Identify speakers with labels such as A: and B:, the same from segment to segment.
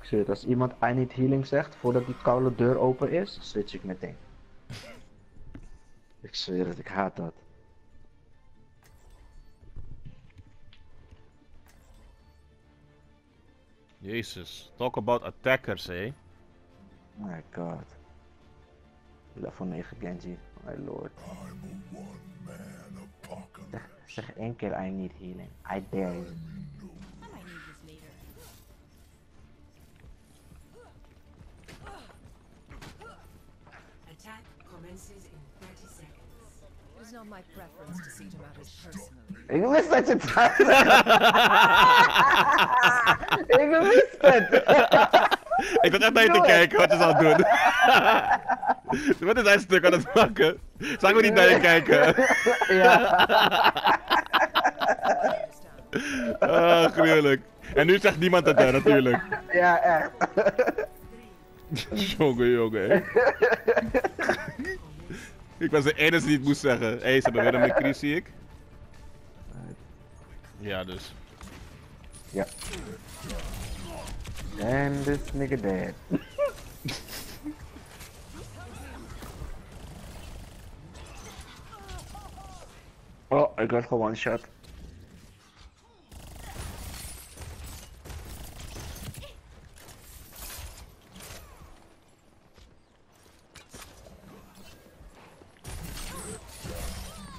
A: Ik zweer het, als iemand I need healing zegt voordat die koude deur open is, switch ik meteen. ik zweer het, ik haat dat.
B: Jezus, talk about attackers, hé.
A: My god. Level 9 Genji, my lord. Zeg, zeg één keer I need healing. I dare you.
C: Attack commences in 30 seconds.
D: It is not my preference to see matters personally.
A: Ik wist dat je het zeggen. Ik wist het.
B: Ik was echt naar je te kijken wat je zou doen. wat is hij stuk aan het maken? Zou ik niet naar je kijken?
A: ja.
B: Ah, gruwelijk. En nu zegt niemand het, hè, natuurlijk.
A: ja, echt.
B: jongen, jongen. ik was de enige die het moest zeggen. Hé, hey, ze hebben weer een McCree, zie ik. Ja, dus.
A: Ja. En this nigga dead. Oh, ik werd gewoon shot.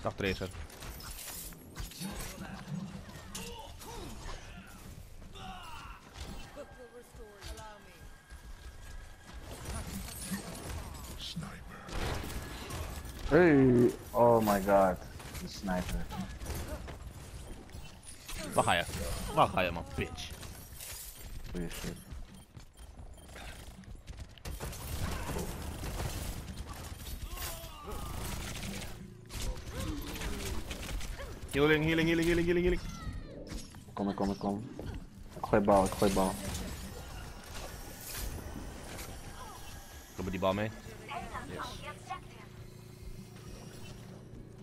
B: Dag Tracer.
A: Hey, oh my god. Die sniper.
B: Waar ga je? Waar ga je, man, bitch?
A: Goeie shit.
B: Healing, healing, healing, healing, healing, healing.
A: Kom, ik kom, ik kom. Ik gooi bal, ik gooi bal.
B: Me die bal mee.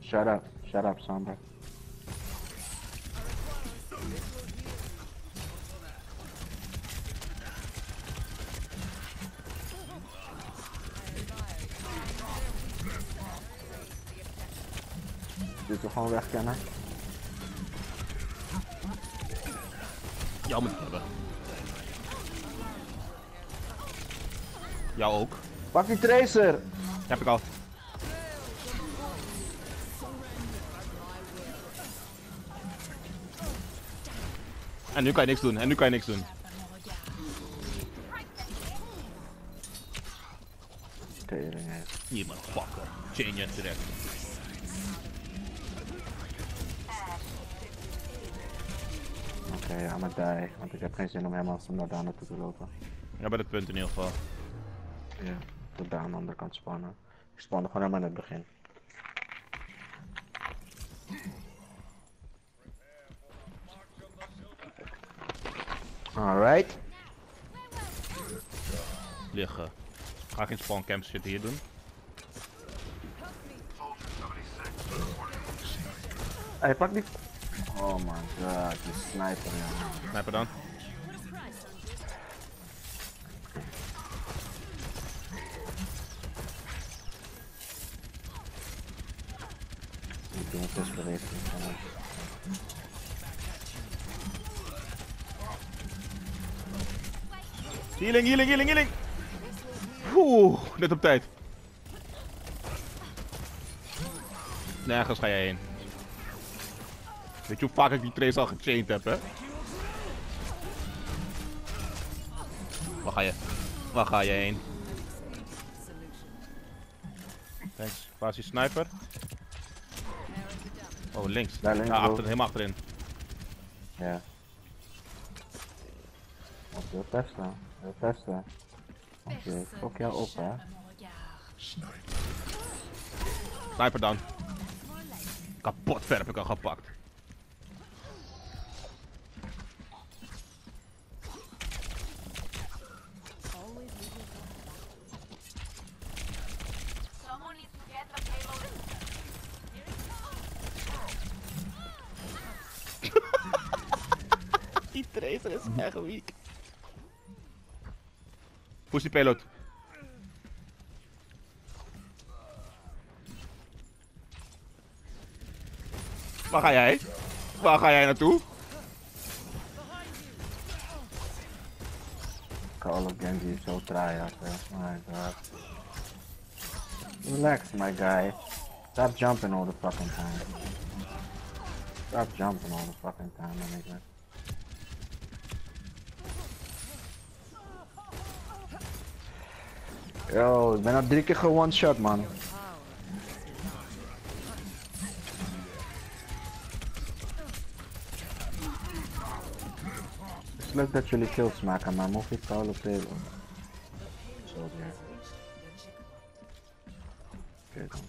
A: Shut up, shut up, Sandra. Dit we gewoon wegkennen.
B: Jou moet hebben. Jou ook.
A: Pak die tracer!
B: Heb ik al. En nu kan je niks doen. En nu kan je niks doen.
A: Tering, hè.
B: Hier, motherfucker. Change it direct.
A: Oké, okay, I'm a die. Want ik heb geen zin om helemaal naar daar naartoe te lopen.
B: Ja, bij het punt in ieder geval.
A: Ja, tot daar aan de andere kant spannen. Ik span gewoon helemaal in het begin. Alright.
B: Liggen. Ga geen spawn camp shit hier doen.
A: Hey, pak die. Oh my god, die sniper, ja.
B: Sniper dan.
A: Die ding is geweest.
B: Healing, healing, healing, healing. Oeh, net op tijd. Nergens ga jij heen. Weet je hoe vaak ik die trace al gechained heb, hè? Waar ga je? Waar ga je heen? Thanks. Waar is die sniper? Oh, links.
A: Daar links,
B: ja, achter, helemaal achterin.
A: Ja. Wat wil testen? Testen? Oké, fok jou op, hè.
B: Sniper dan. Kapot ver heb ik al gepakt. Tracer is echt weak. Push. Waar ga jij? Waar ga jij naartoe?
A: Call of Genji is zo hè. My god. Relax, my guy. Stop jumping all the fucking time. Stop jumping all the fucking time, my nigga. Yo, ik ben al drie keer ge shot man. Het is leuk dat jullie kills maken, maar mocht ik call op table. Ja. Oké dan.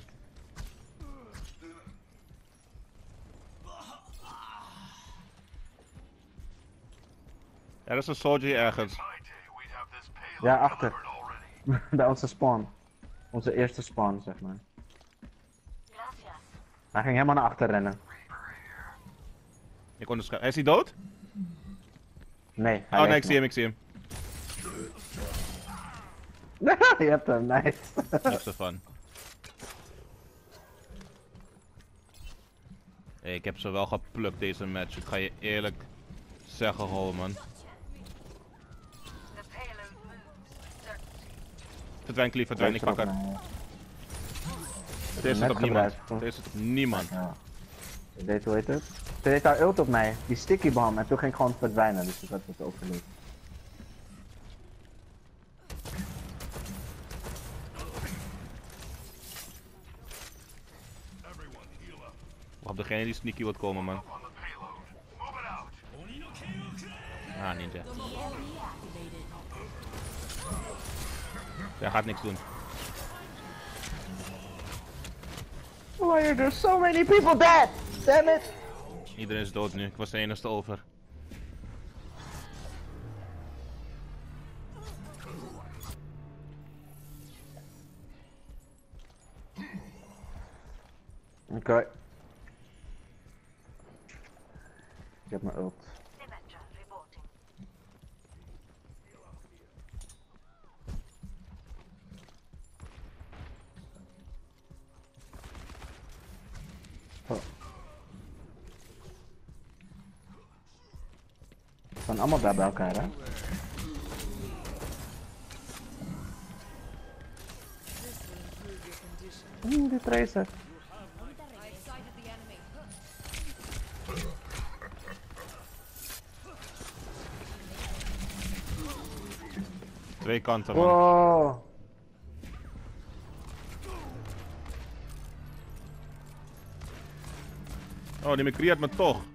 B: Er is een soldier ergens.
A: Ja, achter. Bij onze spawn. Onze eerste spawn, zeg maar. Hij ging helemaal naar achter rennen.
B: Ik kon de scherm. Is hij dood?
A: Nee, hij
B: Oh nee, ik zie hem, ik zie hem.
A: Je hebt hem, nice.
B: Hey, ik heb ze wel geplukt deze match. Ik ga je eerlijk zeggen, gewoon Verdwijn, Klief, verdwijn, ik pak haar. Deze zit op niemand. Deze zit op niemand.
A: Ja. Deed, hoe heet het? Ze deed haar ult op mij, die sticky bomb, en toen ging ik gewoon verdwijnen, dus had het overleefd.
B: Wacht op degene die sneaky wil komen, man. Ah, ninja. Hij gaat niks doen.
A: Why are there so many people dead? Damn it!
B: Iedereen is dood nu. Ik was de enige over.
A: Oké. Ik heb mijn ult. Staan allemaal daar bij elkaar, hè? Oeh, die tracer.
B: Twee kanten, man.
A: Wow.
B: Oh, die McCree had me toch.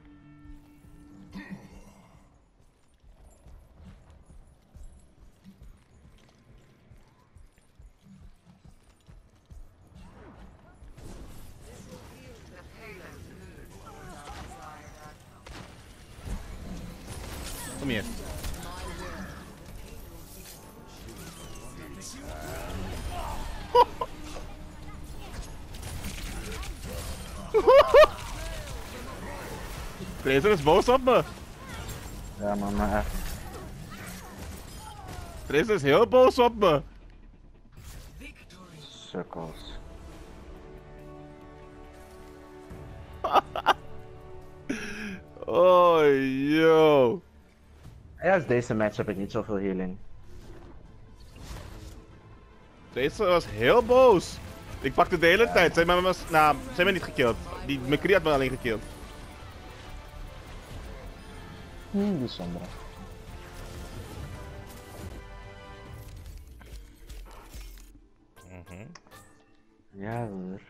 B: Kom hier. Tracer is boos op me.
A: Ja, man, maar echt.
B: Tracer is heel boos op me.
A: Sukkels.
B: Oh, yo.
A: Juist deze match heb ik niet zoveel healing.
B: Tracer was heel boos. Ik pakte de hele tijd. Zij hebben me, nou, zij me niet gekillt. Die McCree had me alleen gekillt.
A: Hmm, bijzonder. Ja hoor.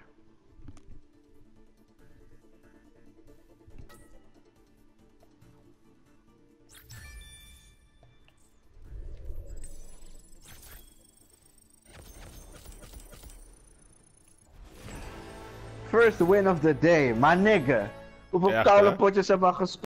A: First win of the day, my nigga. Hoeveel
B: Ja,
A: koude potjes hebben we gespeeld?